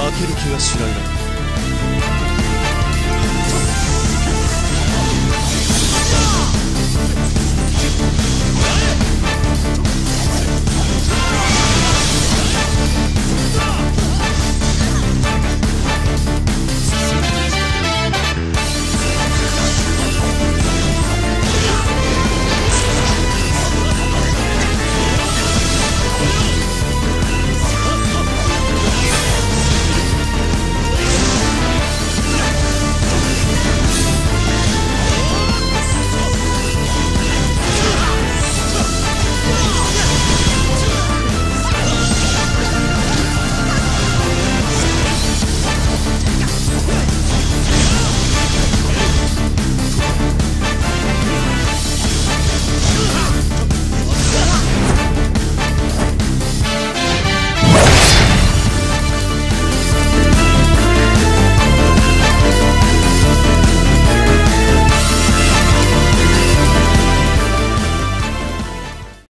負ける気がしないな